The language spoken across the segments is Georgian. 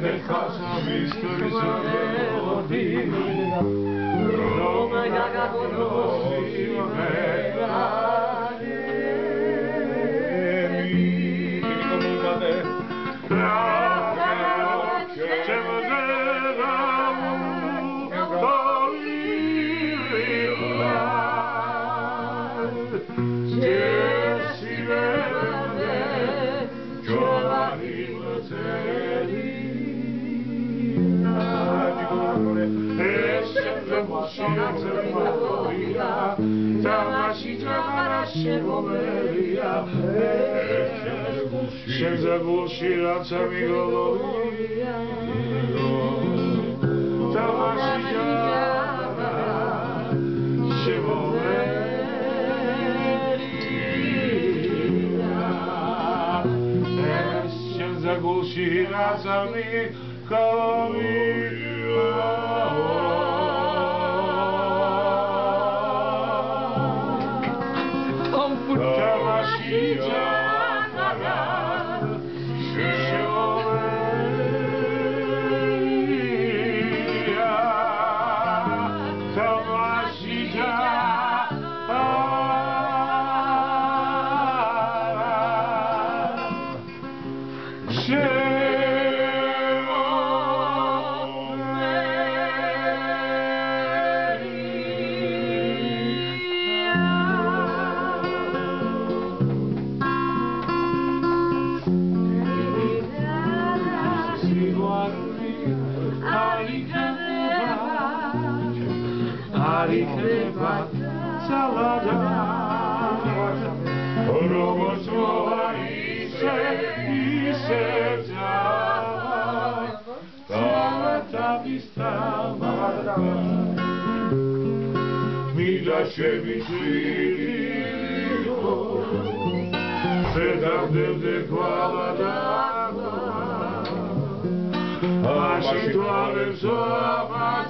δεν χάσαμε ιστορία οδύνητα Ρώμα για κακονόση μεγάλη εμείς Κοινωνήκατε Πράγμα και μαζέρα το ήλιο και συνέβαινε κι όλα είμαστε Maria, zamasitra naszego Maria, księdza głosi racami golowi. Zamasitra naszego głosi. არიქება სალადა როგორც მოვა ისე ისე მიდა შემიშვიდო შედავდებზე ქვალადა აში თვალებს ამასტოვანე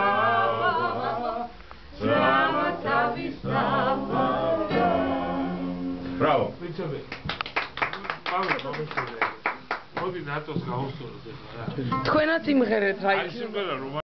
ბრავო ვიცები პავლე მომიშვიდე მოდი ნატოს გაუსწოროთ ახლა რა თქვენაც იმღერეთ აი. სიმღერა რომ